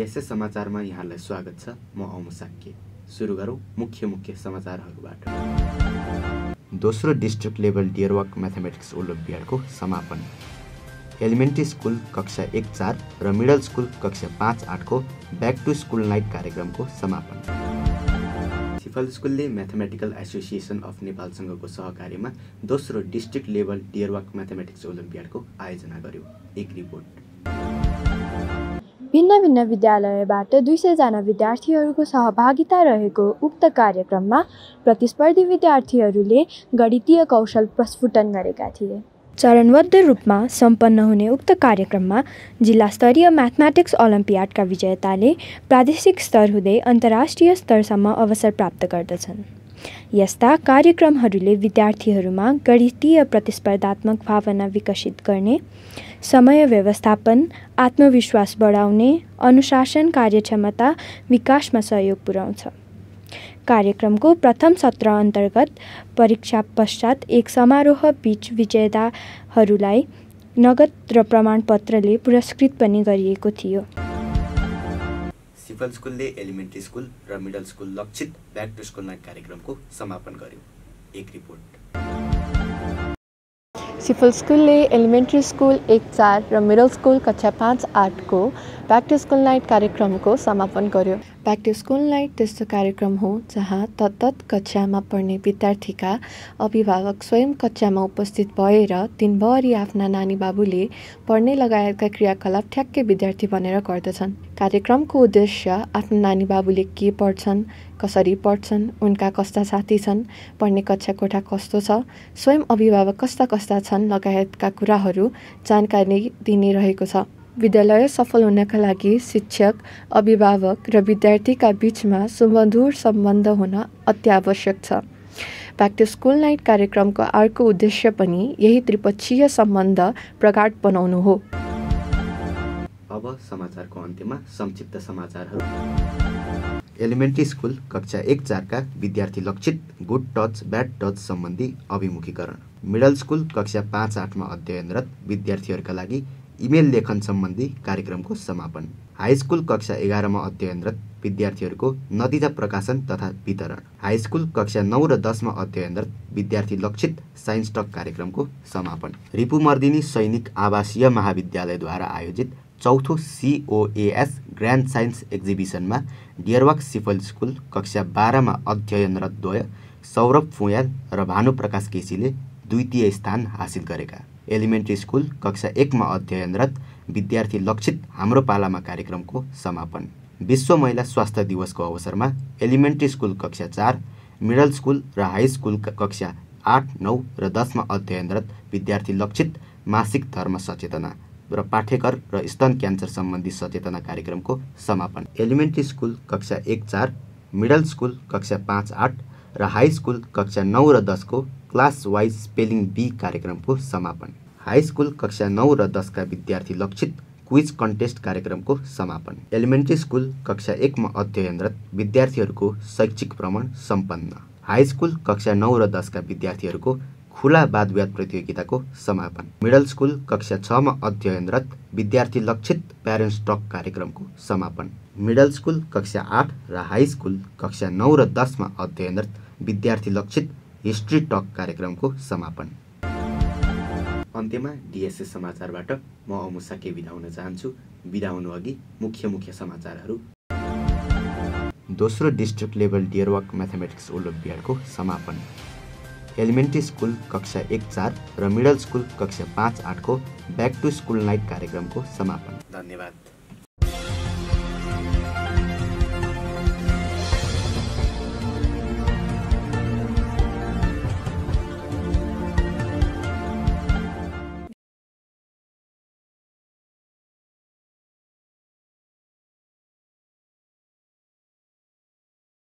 डिएसएस समाचारमा यहाँलाई स्वागत छ। म अमु साक्य सुरु गरौँ मुख्य मुख्य समाचारहरूबाट। दोस्रो डिस्ट्रिक्ट लेभल डियरवर्क म्याथमेटिक्स ओलम्पियाडको समापन। एलिमेन्ट्री स्कुल कक्षा एक चार र मिडल स्कुल कक्षा पाँच आठको ब्याक टु स्कुल नाइट कार्यक्रमको समापन। सिफल स्कुलले म्याथमेटिकल एसोसिएसन अफ नेपालसँगको सहकार्यमा दोस्रो डिस्ट्रिक्ट लेभल डियरवर्क म्याथमेटिक्स ओलम्पियाडको आयोजना गर्यो। एक रिपोर्ट। भिन्न भिन्न विद्यालयबाट दुई सयजना विद्यार्थीहरूको सहभागिता रहेको उक्त कार्यक्रममा प्रतिस्पर्धी विद्यार्थीहरूले गणितीय कौशल प्रस्फुटन गरेका थिए। चरणबद्ध रूपमा सम्पन्न हुने उक्त कार्यक्रममा जिल्ला स्तरीय म्याथमेटिक्स ओलम्पियाडका विजेताले प्रादेशिक स्तर हुँदै अन्तर्राष्ट्रिय स्तरसम्म अवसर प्राप्त गर्दछन्। यस्ता कार्यक्रमहरूले विद्यार्थीहरूमा गणितीय प्रतिस्पर्धात्मक भावना विकसित गर्ने समय व्यवस्थापन आत्मविश्वास बढाउने अनुशासन कार्यक्षमता विकासमा सहयोग पुर्याउँछ। कार्यक्रमको प्रथम सत्र अन्तर्गत परीक्षा पश्चात एक समारोह बिच विजेताहरूलाई नगद र प्रमाणपत्रले पुरस्कृत पनि गरिएको थियो। सिफल स्कुलले एलिमेन्ट्री स्कुल र मिडल स्कुल लक्षित ब्याक टु स्कुल नाइट कार्यक्रमको समापन गर्यो। एक रिपोर्ट। सिफल स्कुलले एलिमेन्ट्री स्कुल एक चार र मिडल स्कुल कक्षा पाँच आठको ब्याक टु स्कुल नाइट कार्यक्रमको समापन गर्यो। ब्याक टु स्कुल नाइट त्यस्तो कार्यक्रम हो जहाँ तत्त कक्षामा पढ्ने विद्यार्थीका अभिभावक स्वयं कक्षामा उपस्थित भएर दिनभरि आफ्ना नानी बाबुले पढ्ने लगायतका क्रियाकलाप ठ्याक्कै विद्यार्थी बनेर गर्दछन्। कार्यक्रमको उद्देश्य आफ्नो नानी बाबुले के पढ्छन् कसरी पढ्छन् उनका कस्ता साथी छन् पढ्ने कक्षा कोठा कस्तो छ स्वयं अभिभावक कस्ता कस्ता छन् लगायतका कुराहरू जानकारी दिने रहेको छ। विद्यालय सफल हुनका लागि शिक्षक अभिभावक र विद्यार्थीका बिचमा सुमधुर सम्बन्ध हुन अत्यावश्यक छ। ब्याक टु स्कुल नाइट कार्यक्रमको अर्को उद्देश्य पनि यही त्रिपक्षीय सम्बन्ध प्रगाढ बनाउनु हो। अब समाचारको अन्त्यमा संक्षिप्त समाचारहरू। एलिमेन्ट्री स्कुल कक्षा एक चारका विद्यार्थी लक्षित गुड टच ब्याड टच सम्बन्धी अभिमुखीकरण। मिडल स्कुल कक्षा पाँच आठमा अध्ययनरत विद्यार्थीहरूका लागि इमेल लेखन सम्बन्धी कार्यक्रमको समापन। हाई स्कुल कक्षा एघारमा अध्ययनरत विद्यार्थीहरूको नतिजा प्रकाशन तथा वितरण। हाई स्कुल कक्षा नौ र दसमा अध्ययनरत विद्यार्थी लक्षित साइन्स टक कार्यक्रमको समापन। रिपुमर्दिनी सैनिक आवासीय महाविद्यालयद्वारा आयोजित चौथो सिओएएस ग्रान्ड साइन्स एक्जिबिसनमा डियरवाक सिफल स्कुल कक्षा बाह्रमा अध्ययनरत द्वय सौरभ फुयाल र भानुप्रकाश केसीले द्वितीय स्थान हासिल गरेका। एलिमेन्ट्री स्कुल कक्षा एकमा अध्ययनरत विद्यार्थी लक्षित हाम्रो पालामा कार्यक्रमको समापन। विश्व महिला स्वास्थ्य दिवसको अवसरमा एलिमेन्ट्री स्कुल कक्षा चार मिडल स्कुल र हाई स्कुल कक्षा आठ नौ र दसमा अध्ययनरत विद्यार्थी लक्षित मासिक धर्म सचेतना र पाठ्यकर र स्तन क्यान्सर सम्बन्धी सचेतना कार्यक्रमको समापन। एलिमेन्ट्री स्कुल कक्षा एक चार मिडल स्कुल कक्षा पाँच आठ र हाई स्कुल कक्षा नौ र दसको क्लास वाइज स्पेलिङ बी कार्यक्रमको समापन। हाई स्कुल कक्षा नौ र दसका विद्यार्थी लक्षित क्विज कन्टेस्ट कार्यक्रमको समापन। एलिमेन्ट्री स्कुल कक्षा एकमा अध्ययनरत विद्यार्थीहरूको शैक्षिक भ्रमण सम्पन्न। हाई स्कुल कक्षा नौ र दसका विद्यार्थीहरूको खुला वादविवाद प्रतियोगिताको समापन। मिडल स्कुल कक्षा छमा अध्ययनरत विद्यार्थी लक्षित प्यारेन्ट्स टक कार्यक्रमको समापन। मिडल स्कुल कक्षा आठ र हाई स्कुल कक्षा नौ र दसमा अध्ययनरत विद्यार्थी लक्षित हिस्ट्री टक कार्यक्रमको समापन। अन्त्यमा डिएसएस समाचारबाट म अमुसा के बिदा हुन चाहन्छु। बिदा हुनु अघि मुख्य मुख्य समाचारहरू। दोस्रो डिस्ट्रिक्ट लेभल डियरवर्क म्याथमेटिक्स ओलम्पियाडको समापन। एलिमेन्ट्री स्कुल कक्षा एक चार र मिडल स्कुल कक्षा पाँच आठको ब्याक टु स्कुल नाइट कार्यक्रमको समापन। धन्यवाद।